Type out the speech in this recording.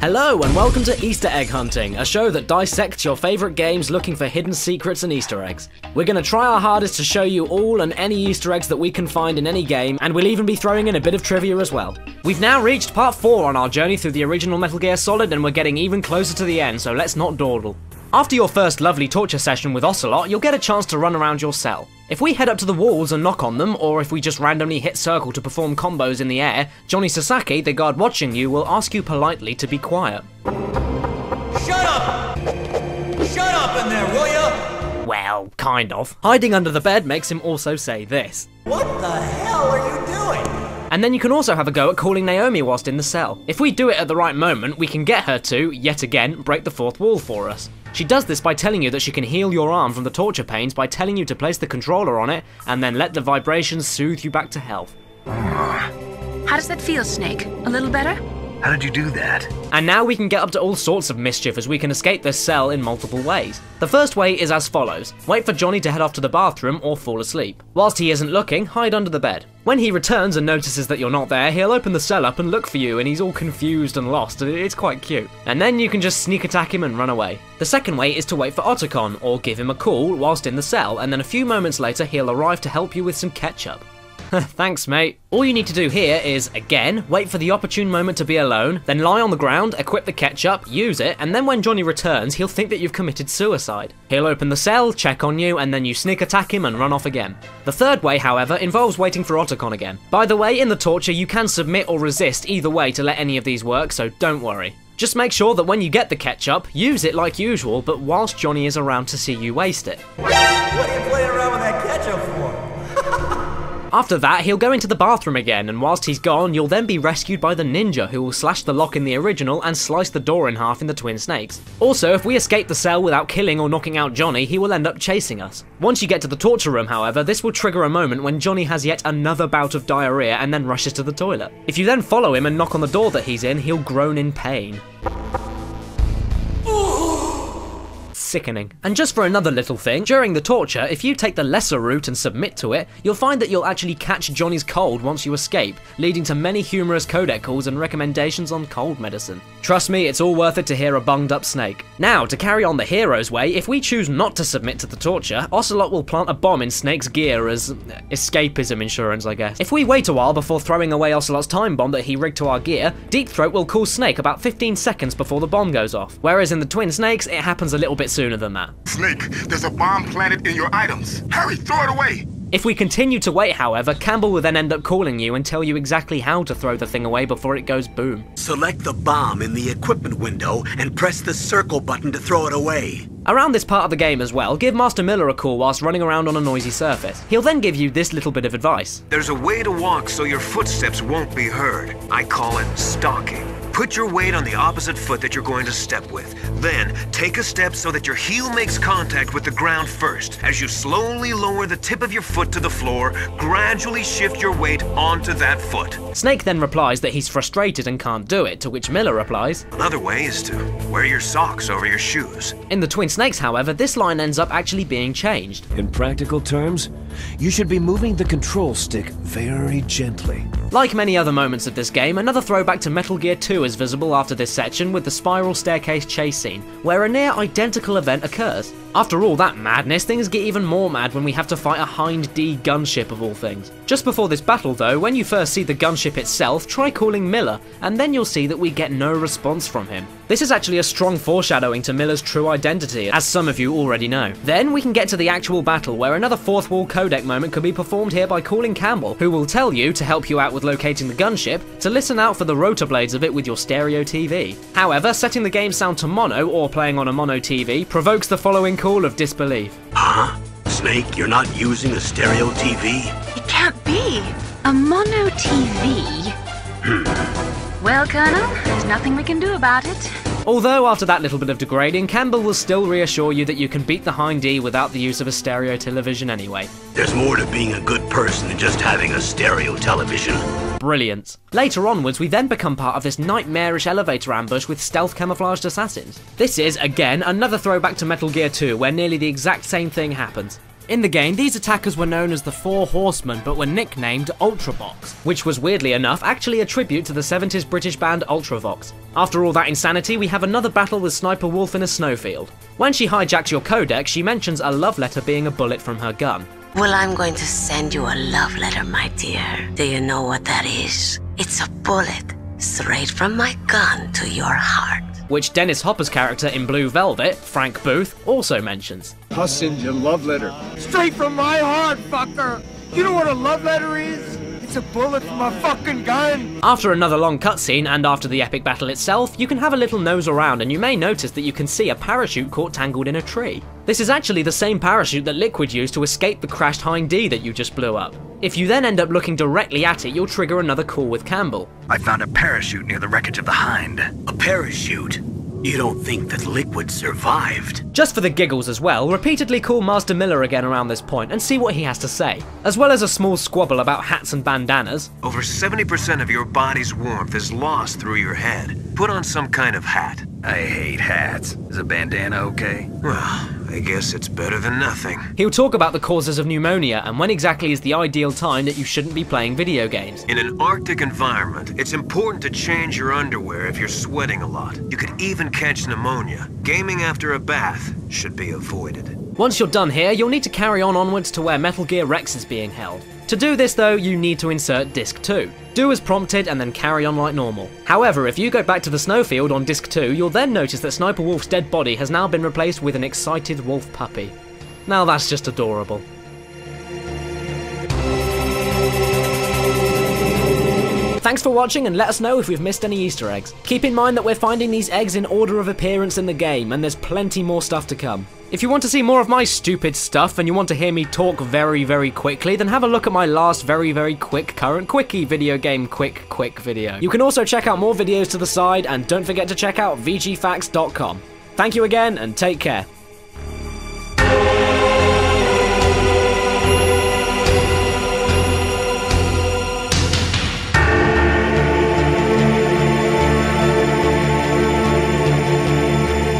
Hello and welcome to Easter Egg Hunting, a show that dissects your favourite games looking for hidden secrets and Easter eggs. We're going to try our hardest to show you all and any Easter eggs that we can find in any game, and we'll even be throwing in a bit of trivia as well. We've now reached part 4 on our journey through the original Metal Gear Solid, and we're getting even closer to the end, so let's not dawdle. After your first lovely torture session with Ocelot, you'll get a chance to run around your cell. If we head up to the walls and knock on them, or if we just randomly hit circle to perform combos in the air, Johnny Sasaki, the guard watching you, will ask you politely to be quiet. Shut up! Shut up in there, will ya? Well, kind of. Hiding under the bed makes him also say this. What the hell are you doing? And then you can also have a go at calling Naomi whilst in the cell. If we do it at the right moment, we can get her to, yet again, break the fourth wall for us. She does this by telling you that she can heal your arm from the torture pains by telling you to place the controller on it and then let the vibrations soothe you back to health. How does that feel, Snake? A little better? How did you do that? And now we can get up to all sorts of mischief as we can escape this cell in multiple ways. The first way is as follows. Wait for Johnny to head off to the bathroom or fall asleep. Whilst he isn't looking, hide under the bed. When he returns and notices that you're not there, he'll open the cell up and look for you and he's all confused and lost. and It's quite cute. And then you can just sneak attack him and run away. The second way is to wait for Otacon or give him a call whilst in the cell and then a few moments later he'll arrive to help you with some ketchup. Thanks, mate. All you need to do here is, again, wait for the opportune moment to be alone, then lie on the ground, equip the ketchup, use it, and then when Johnny returns, he'll think that you've committed suicide. He'll open the cell, check on you, and then you sneak attack him and run off again. The third way, however, involves waiting for Otacon again. By the way, in the torture, you can submit or resist either way to let any of these work, so don't worry. Just make sure that when you get the ketchup, use it like usual, but whilst Johnny is around to see you waste it. What are you playing around with that ketchup for? After that, he'll go into the bathroom again, and whilst he's gone, you'll then be rescued by the ninja who will slash the lock in the original and slice the door in half in the Twin Snakes. Also, if we escape the cell without killing or knocking out Johnny, he will end up chasing us. Once you get to the torture room, however, this will trigger a moment when Johnny has yet another bout of diarrhea and then rushes to the toilet. If you then follow him and knock on the door that he's in, he'll groan in pain. Sickening. And just for another little thing, during the torture, if you take the lesser route and submit to it, you'll find that you'll actually catch Johnny's cold once you escape, leading to many humorous codec calls and recommendations on cold medicine. Trust me, it's all worth it to hear a bunged up snake. Now, to carry on the hero's way, if we choose not to submit to the torture, Ocelot will plant a bomb in Snake's gear as uh, escapism insurance, I guess. If we wait a while before throwing away Ocelot's time bomb that he rigged to our gear, Deep Throat will call Snake about 15 seconds before the bomb goes off, whereas in the Twin Snakes, it happens a little bit sooner than that. Snake, there's a bomb planted in your items. Hurry, throw it away! If we continue to wait, however, Campbell will then end up calling you and tell you exactly how to throw the thing away before it goes boom. Select the bomb in the equipment window and press the circle button to throw it away. Around this part of the game as well, give Master Miller a call whilst running around on a noisy surface. He'll then give you this little bit of advice. There's a way to walk so your footsteps won't be heard. I call it stalking. Put your weight on the opposite foot that you're going to step with. Then, take a step so that your heel makes contact with the ground first. As you slowly lower the tip of your foot to the floor, gradually shift your weight onto that foot. Snake then replies that he's frustrated and can't do it, to which Miller replies, Another way is to wear your socks over your shoes. In the Twin Snakes, however, this line ends up actually being changed. In practical terms, you should be moving the control stick very gently. Like many other moments of this game, another throwback to Metal Gear 2 is visible after this section with the spiral staircase chase scene, where a near identical event occurs. After all that madness, things get even more mad when we have to fight a Hind D gunship of all things. Just before this battle though, when you first see the gunship itself, try calling Miller, and then you'll see that we get no response from him. This is actually a strong foreshadowing to Miller's true identity, as some of you already know. Then we can get to the actual battle, where another fourth wall codec moment could be performed here by calling Campbell, who will tell you, to help you out with locating the gunship, to listen out for the rotor blades of it with your stereo TV. However, setting the game sound to mono, or playing on a mono TV, provokes the following call of disbelief. Huh? Snake, you're not using a stereo TV? It can't be. A mono TV? Hmm. Well, Colonel, there's nothing we can do about it. Although after that little bit of degrading, Campbell will still reassure you that you can beat the Hind D without the use of a stereo television anyway. There's more to being a good person than just having a stereo television. Brilliant. Later onwards, we then become part of this nightmarish elevator ambush with stealth camouflaged assassins. This is, again, another throwback to Metal Gear 2, where nearly the exact same thing happens. In the game, these attackers were known as the Four Horsemen, but were nicknamed Ultravox, which was weirdly enough actually a tribute to the 70s British band Ultravox. After all that insanity, we have another battle with Sniper Wolf in a snowfield. When she hijacks your codec, she mentions a love letter being a bullet from her gun. Well, I'm going to send you a love letter, my dear. Do you know what that is? It's a bullet straight from my gun to your heart. Which Dennis Hopper's character in Blue Velvet, Frank Booth, also mentions. I'll send you a love letter. Straight from my heart, fucker! You know what a love letter is? It's a bullet from a fucking gun! After another long cutscene and after the epic battle itself, you can have a little nose around and you may notice that you can see a parachute caught tangled in a tree. This is actually the same parachute that Liquid used to escape the crashed Hind D that you just blew up. If you then end up looking directly at it, you'll trigger another call with Campbell. I found a parachute near the wreckage of the Hind. A parachute? You don't think that Liquid survived? Just for the giggles as well, repeatedly call Master Miller again around this point and see what he has to say, as well as a small squabble about hats and bandanas. Over 70% of your body's warmth is lost through your head. Put on some kind of hat. I hate hats. Is a bandana okay? Well, I guess it's better than nothing. He'll talk about the causes of pneumonia and when exactly is the ideal time that you shouldn't be playing video games. In an Arctic environment, it's important to change your underwear if you're sweating a lot. You could even catch pneumonia. Gaming after a bath should be avoided. Once you're done here, you'll need to carry on onwards to where Metal Gear Rex is being held. To do this though, you need to insert Disc 2. Do as prompted and then carry on like normal. However, if you go back to the snowfield on Disc 2, you'll then notice that Sniper Wolf's dead body has now been replaced with an excited wolf puppy. Now that's just adorable. Thanks for watching and let us know if we've missed any easter eggs. Keep in mind that we're finding these eggs in order of appearance in the game and there's plenty more stuff to come. If you want to see more of my stupid stuff and you want to hear me talk very very quickly, then have a look at my last very very quick current quickie video game quick quick video. You can also check out more videos to the side and don't forget to check out vgfacts.com. Thank you again and take care.